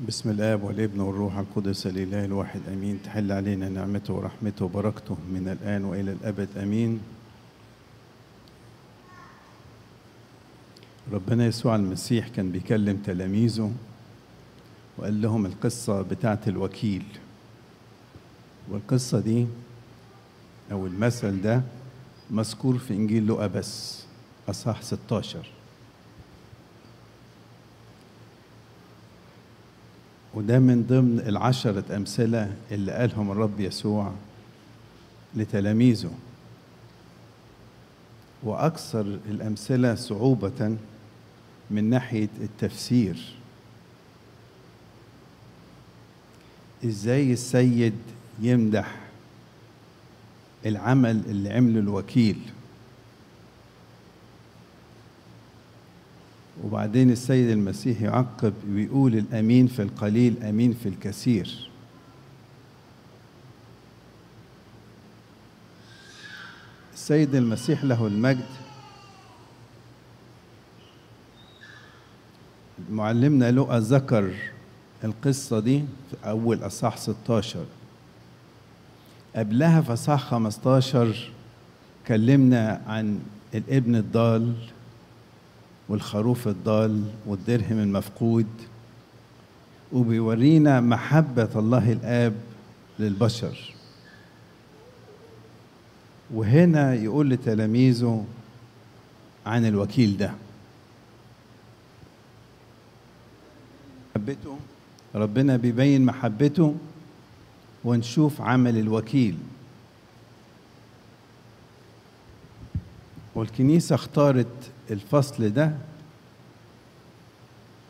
بسم الآب والابن والروح القدس الإله الواحد أمين. تحل علينا نعمته ورحمته وبركته من الآن وإلى الأبد أمين. ربنا يسوع المسيح كان بيكلم تلاميذه وقال لهم القصة بتاعت الوكيل. والقصة دي أو المثل ده مذكور في إنجيل لوقا بس أصحاح 16 وده من ضمن العشرة أمثلة اللي قالهم الرب يسوع لتلاميذه. وأكثر الأمثلة صعوبة من ناحية التفسير. إزاي السيد يمدح العمل اللي عمله الوكيل؟ وبعدين السيد المسيح يعقب ويقول الأمين في القليل أمين في الكثير. السيد المسيح له المجد. معلمنا لقى ذكر القصة دي في أول أصحاح 16 قبلها في أصحاح 15 كلمنا عن الابن الضال والخروف الضال والدرهم المفقود وبيورينا محبة الله الآب للبشر. وهنا يقول لتلاميذه عن الوكيل ده. محبته ربنا بيبين محبته ونشوف عمل الوكيل. والكنيسة اختارت الفصل ده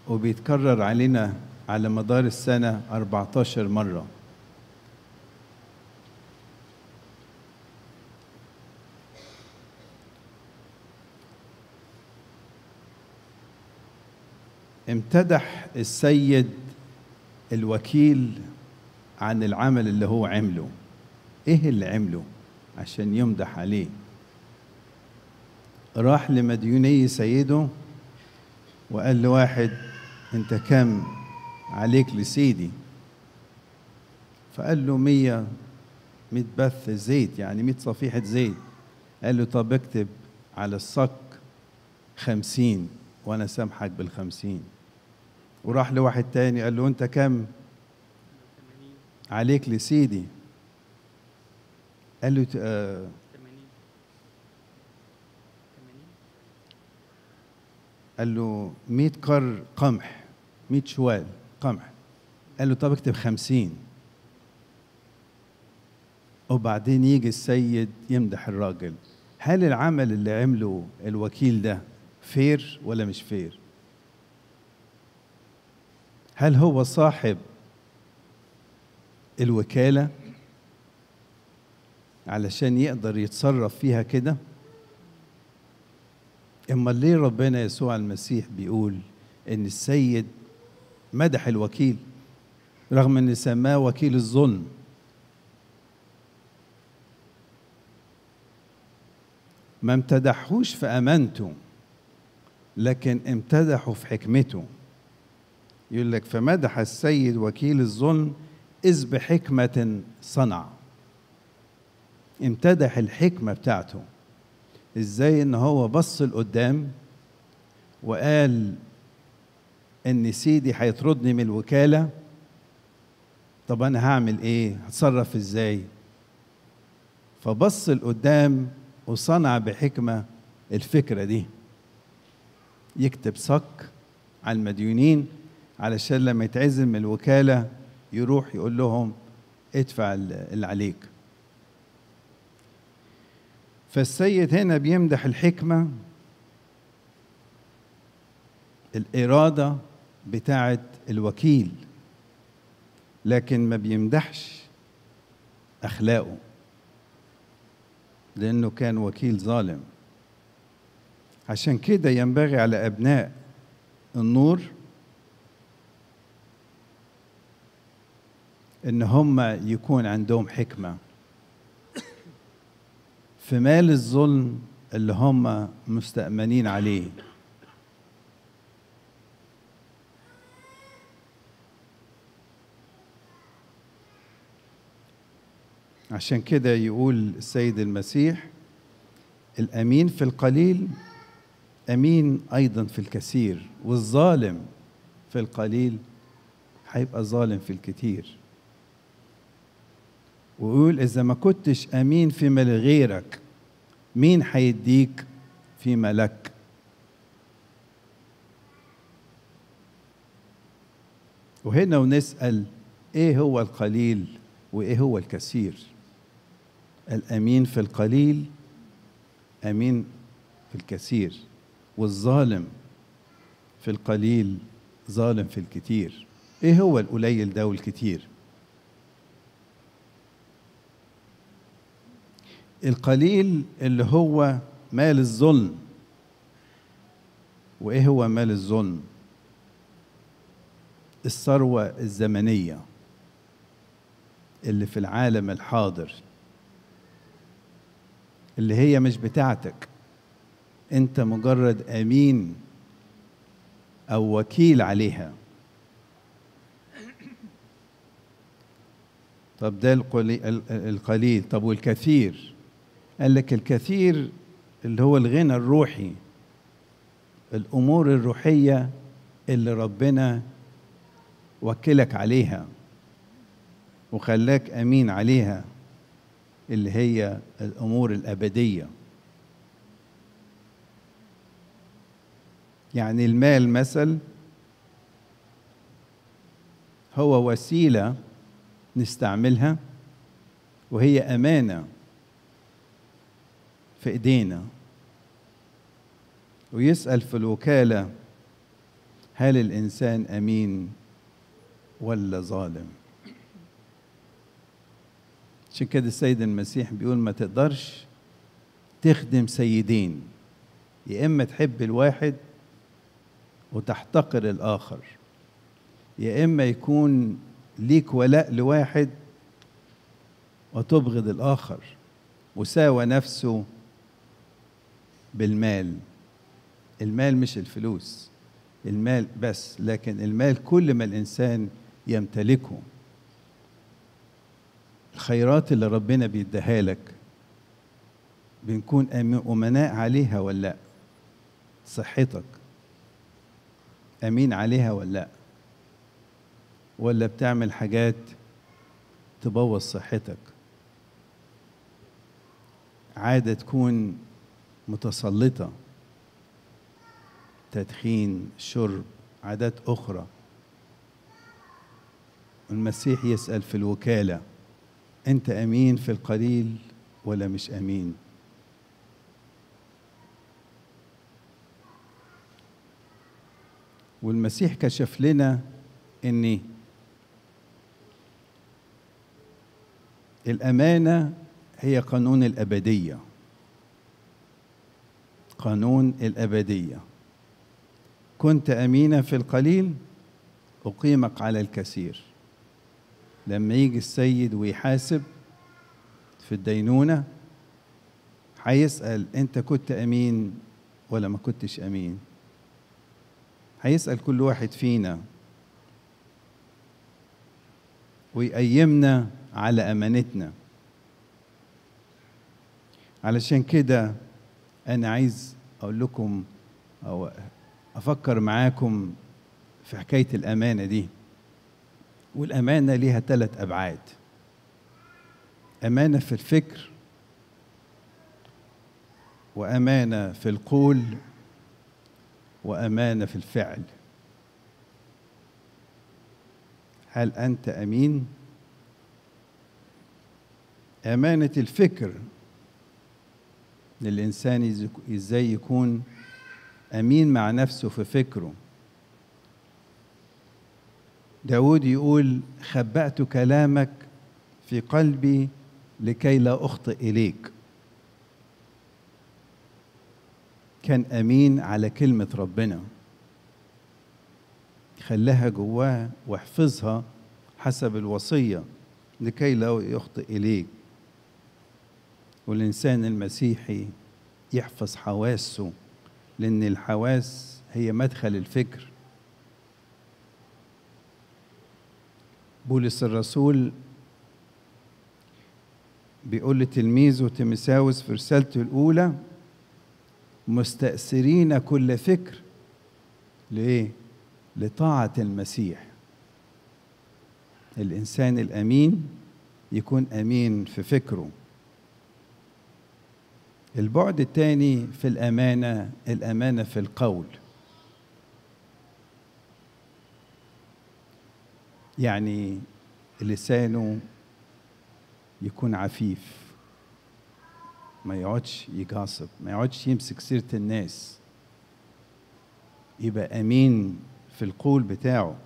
وبيتكرر علينا على مدار السنة 14 مرة. امتدح السيد الوكيل عن العمل اللي هو عمله. إيه اللي عمله؟ عشان يمدح عليه. راح لمديوني سيده وقال لواحد أنت كم عليك لسيدي؟ فقال له مية مية بث زيت يعني مية صفيحة زيت. قال له طب اكتب على الصك خمسين وأنا سامحك بالخمسين. وراح لواحد تاني قال له أنت كم عليك لسيدي؟ قال له قال له 100 كر قمح 100 شوال قمح. قال له طب اكتب خمسين. وبعدين يجي السيد يمدح الراجل. هل العمل اللي عمله الوكيل ده فير ولا مش فير؟ هل هو صاحب الوكالة علشان يقدر يتصرف فيها كده؟ أما ليه ربنا يسوع المسيح بيقول إن السيد مدح الوكيل رغم إن سماه وكيل الظلم. ما امتدحوش في أمانته لكن امتدحوا في حكمته. يقول لك فمدح السيد وكيل الظلم إذ بحكمة صنع. امتدح الحكمة بتاعته. إزاي إن هو بص لقدام وقال إن سيدي هيطردني من الوكالة؟ طب أنا هعمل إيه؟ هتصرف إزاي؟ فبص لقدام وصنع بحكمة الفكرة دي. يكتب صك على المديونين علشان لما يتعزم من الوكالة يروح يقول لهم ادفع اللي عليك. فالسيد هنا بيمدح الحكمة الإرادة بتاعة الوكيل لكن ما بيمدحش أخلاقه لأنه كان وكيل ظالم. عشان كده ينبغي على أبناء النور إن هم يكون عندهم حكمة. في مال الظلم اللي هم مستأمنين عليه. عشان كده يقول السيد المسيح الأمين في القليل أمين أيضا في الكثير والظالم في القليل هيبقى ظالم في الكثير. ويقول إذا ما كنتش أمين فيما لغيرك مين هيديك فيما لك وهنا ونسأل إيه هو القليل وإيه هو الكثير؟ الأمين في القليل أمين في الكثير والظالم في القليل ظالم في الكتير إيه هو القليل ده والكتير القليل اللي هو مال الظلم. وإيه هو مال الظلم؟ الثروة الزمنية اللي في العالم الحاضر اللي هي مش بتاعتك. أنت مجرد أمين أو وكيل عليها. طب ده القليل. طب والكثير؟ قال لك الكثير اللي هو الغنى الروحي الأمور الروحية اللي ربنا وكلك عليها وخلاك أمين عليها اللي هي الأمور الأبدية. يعني المال مثل هو وسيلة نستعملها وهي أمانة. في إيدينا. ويسأل في الوكالة هل الإنسان أمين ولا ظالم؟ عشان كده السيد المسيح بيقول ما تقدرش تخدم سيدين يا إما تحب الواحد وتحتقر الآخر يا إما يكون ليك ولاء لواحد وتبغض الآخر وساوى نفسه بالمال. المال مش الفلوس. المال بس لكن المال كل ما الإنسان يمتلكه. الخيرات اللي ربنا بيديها لك بنكون أمناء عليها ولا لأ؟ صحتك. أمين عليها ولا لأ؟ ولا بتعمل حاجات تبوظ صحتك؟ عادة تكون متسلطة. تدخين شرب عادات أخرى. المسيح يسأل في الوكالة أنت أمين في القليل ولا مش أمين؟ والمسيح كشف لنا ان الأمانة هي قانون الأبدية. قانون الأبدية. كنت أمينا في القليل أقيمك على الكثير. لما يجي السيد ويحاسب في الدينونة هيسأل أنت كنت أمين ولا ما كنتش أمين؟ هيسأل كل واحد فينا. ويقيمنا على أمانتنا. علشان كده أنا عايز أقول لكم أو أفكر معاكم في حكاية الأمانة دي. والأمانة ليها ثلاث أبعاد. أمانة في الفكر وأمانة في القول وأمانة في الفعل. هل أنت أمين؟ أمانة الفكر للإنسان إزاي يكون أمين مع نفسه في فكره. داود يقول خبأت كلامك في قلبي لكي لا أخطئ إليك. كان أمين على كلمة ربنا. خلاها جواه واحفظها حسب الوصية لكي لا يخطئ إليك. والإنسان المسيحي يحفظ حواسه لأن الحواس هي مدخل الفكر. بولس الرسول بيقول لتلميذه تيمساوس في رسالته الأولى مستأثرين كل فكر. لإيه؟ لطاعة المسيح. الإنسان الأمين يكون أمين في فكره. البعد الثاني في الأمانة الأمانة في القول. يعني لسانه يكون عفيف ما يقعدش يجاصب ما يقعدش يمسك سيرة الناس. يبقى أمين في القول بتاعه.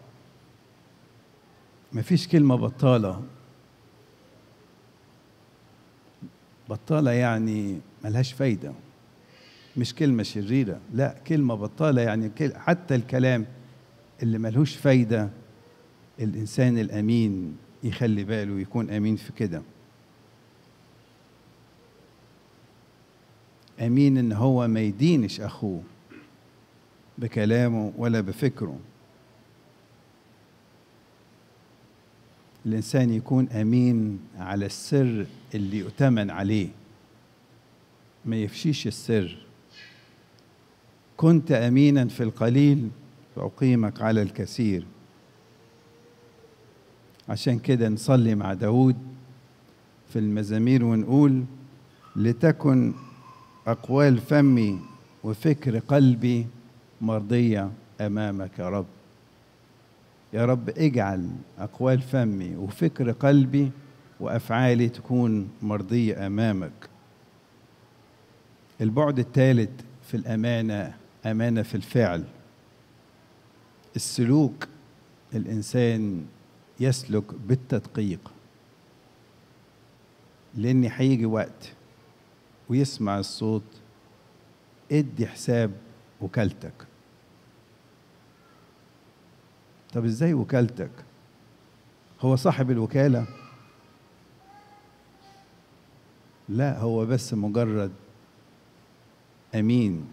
مفيش كلمة بطالة. بطالة يعني ملهاش فايدة. مش كلمة شريرة لا كلمة بطالة يعني حتى الكلام اللي ملهوش فايدة الإنسان الأمين يخلي باله ويكون أمين في كده. أمين إن هو ما يدينش أخوه بكلامه ولا بفكره. الإنسان يكون أمين على السر اللي يؤتمن عليه. ما يفشيش السر. كنت أمينا في القليل فأقيمك على الكثير. عشان كده نصلي مع داود في المزامير ونقول لتكن أقوال فمي وفكر قلبي مرضية أمامك يا رب. يا رب اجعل أقوال فمي وفكر قلبي وأفعالي تكون مرضية أمامك. البعد الثالث في الأمانة أمانة في الفعل. السلوك الإنسان يسلك بالتدقيق. لأن هيجي وقت ويسمع الصوت ادي حساب وكالتك. طب إزاي وكالتك؟ هو صاحب الوكالة؟ لا هو بس مجرد أمين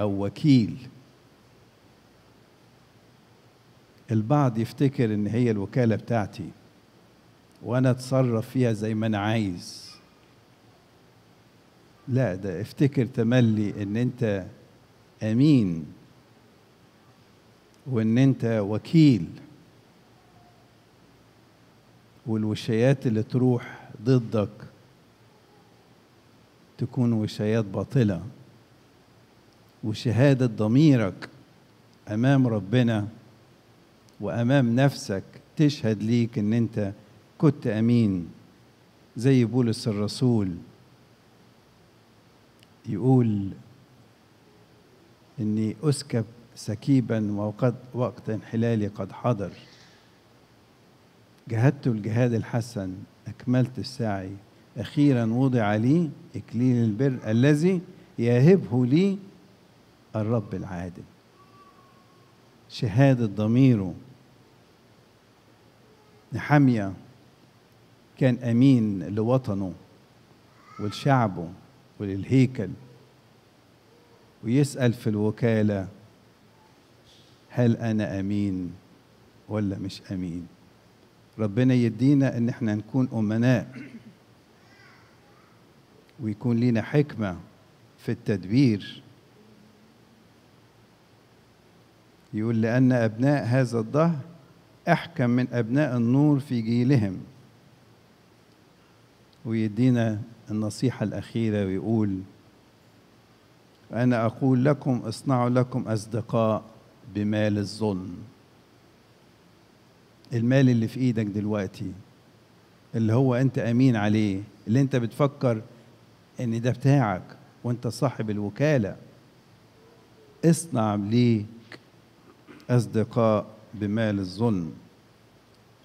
أو وكيل. البعض يفتكر إن هي الوكالة بتاعتي وأنا أتصرف فيها زي ما أنا عايز. لا ده افتكر تملي إن أنت أمين وإن أنت وكيل. والوشايات اللي تروح ضدك تكون وشايات باطلة. وشهادة ضميرك أمام ربنا وأمام نفسك تشهد ليك إن أنت كنت أمين. زي بولس الرسول يقول إني أسكب سكيبا وقد وقت انحلالي قد حضر. جهدت الجهاد الحسن أكملت السعي. أخيرا وضع لي إكليل البر الذي يهبه لي الرب العادل. شهادة ضميره. نحمية كان أمين لوطنه ولشعبه وللهيكل. ويسأل في الوكالة هل أنا أمين ولا مش أمين؟ ربنا يدينا إن إحنا نكون أمناء. ويكون لنا حكمة في التدبير. يقول لأن أبناء هذا الدهر أحكم من أبناء النور في جيلهم. ويدينا النصيحة الأخيرة ويقول أنا أقول لكم اصنعوا لكم أصدقاء بمال الظلم المال اللي في إيدك دلوقتي اللي هو أنت أمين عليه اللي أنت بتفكر إن ده بتاعك وأنت صاحب الوكالة اصنع ليك أصدقاء بمال الظلم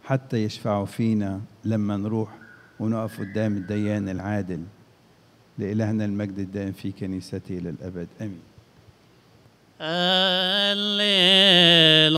حتى يشفعوا فينا لما نروح ونقف قدام الديان العادل. لإلهنا المجد الدائم في كنيسته إلى الأبد. آمين.